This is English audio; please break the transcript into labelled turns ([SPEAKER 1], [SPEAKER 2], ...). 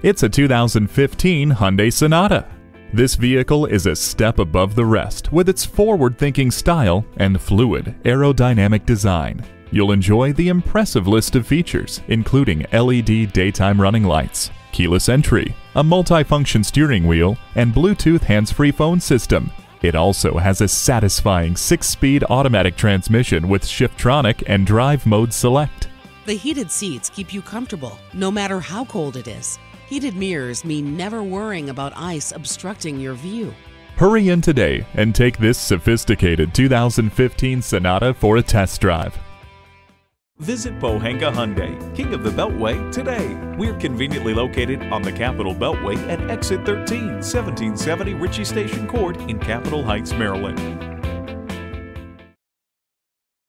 [SPEAKER 1] It's a 2015 Hyundai Sonata. This vehicle is a step above the rest with its forward-thinking style and fluid aerodynamic design. You'll enjoy the impressive list of features, including LED daytime running lights, keyless entry, a multi-function steering wheel, and Bluetooth hands-free phone system. It also has a satisfying 6-speed automatic transmission with Shiftronic and Drive Mode Select.
[SPEAKER 2] The heated seats keep you comfortable, no matter how cold it is. Heated mirrors mean never worrying about ice obstructing your view.
[SPEAKER 1] Hurry in today and take this sophisticated 2015 Sonata for a test drive.
[SPEAKER 3] Visit Pohanka Hyundai, King of the Beltway, today. We're conveniently located on the Capitol Beltway at exit 13, 1770 Ritchie Station Court in Capitol Heights, Maryland.